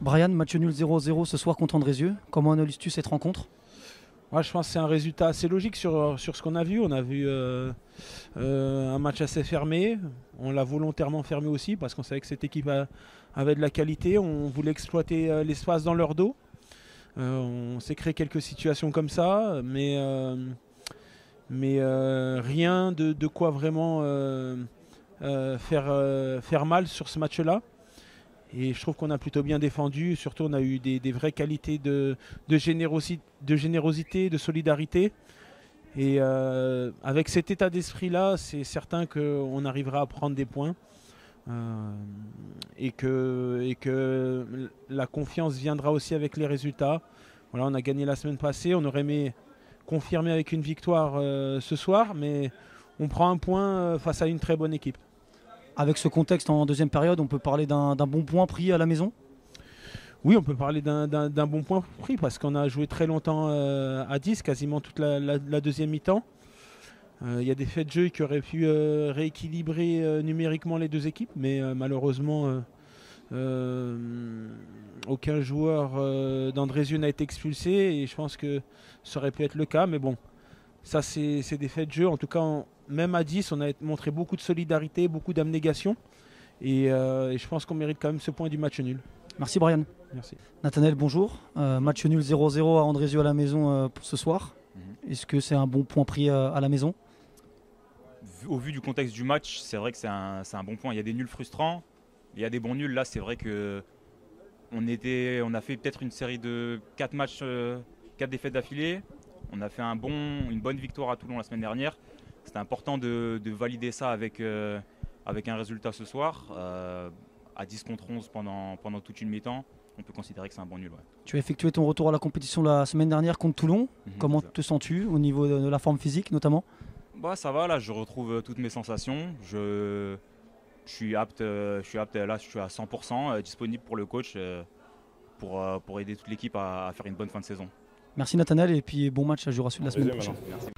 Brian, match nul 0-0 ce soir contre Andrézieux. Comment analyses-tu cette rencontre? Je pense que c'est un résultat assez logique sur, ce qu'on a vu. On a vu euh, euh, un match assez fermé. On l'a volontairement fermé aussi parce qu'on savait que cette équipe avait de la qualité. On voulait exploiter euh, l'espace dans leur dos. on s'est créé quelques situations comme ça, mais, rien de, quoi vraiment faire, faire mal sur ce match-là. Et je trouve qu'on a plutôt bien défendu. Surtout, on a eu des, vraies qualités de, générosité, de, solidarité. Et euh, avec cet état d'esprit-là, c'est certain qu'on arrivera à prendre des points. Euh, et, que, et que la confiance viendra aussi avec les résultats. Voilà, on a gagné la semaine passée. On aurait aimé confirmer avec une victoire euh, ce soir, mais on prend un point face à une très bonne équipe. Avec ce contexte en deuxième période, on peut parler d'un bon point pris à la maison? Oui, on peut parler d'un bon point pris parce qu'on a joué très longtemps euh, à 10, quasiment toute la, deuxième mi-temps. Euh, il y a des faits de jeu qui auraient pu euh, rééquilibrer numériquement les deux équipes, mais malheureusement, aucun joueur d'Andrézieux n'a été expulsé et je pense que ça aurait pu être le cas. Mais bon, ça, c'est des faits de jeu. En tout cas, même à 10, on a montré beaucoup de solidarité, beaucoup d'abnégation. Euh, et, je pense qu'on mérite quand même ce point du match nul. Merci Brian. Merci. Nathanaël, bonjour. Euh, match nul 0-0 à Andrézieux à la maison euh, pour ce soir. Mhm. Est-ce que c'est un bon point pris à la maison? Au vu du contexte du match, c'est vrai que c'est un, bon point. Il y a des nuls frustrants, il y a des bons nuls. Là, c'est vrai que on, était, on a fait peut-être une série de 4 matchs, 4 défaites d'affilée. On a fait un bon, une bonne victoire à Toulon la semaine dernière. C'était important de, valider ça avec, euh, avec un résultat ce soir. Euh, à 10 contre 11 pendant, pendant toute une mi-temps, on peut considérer que c'est un bon nul. Tu as effectué ton retour à la compétition la semaine dernière contre Toulon. Mhm, Comment te sens-tu au niveau de, la forme physique notamment? Bah, Ça va, là je retrouve euh, toutes mes sensations. Je, je suis, apte, je suis apte, là je suis à 100% disponible pour le coach pour, pour aider toute l'équipe à, faire une bonne fin de saison. Merci Nathanaël et puis bon match à Jura Sud la semaine prochaine. Merci.